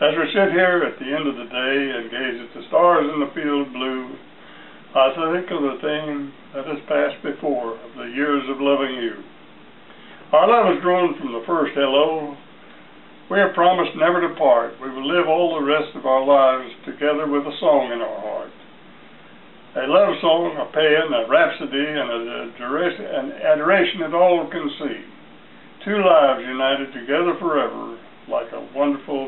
As we sit here at the end of the day and gaze at the stars in the field blue, I think of the thing that has passed before, of the years of loving you. Our love has grown from the first hello. We have promised never to part. We will live all the rest of our lives together with a song in our heart. A love song, a paean, a rhapsody, and an adoration that all can see. Two lives united together forever like a wonderful.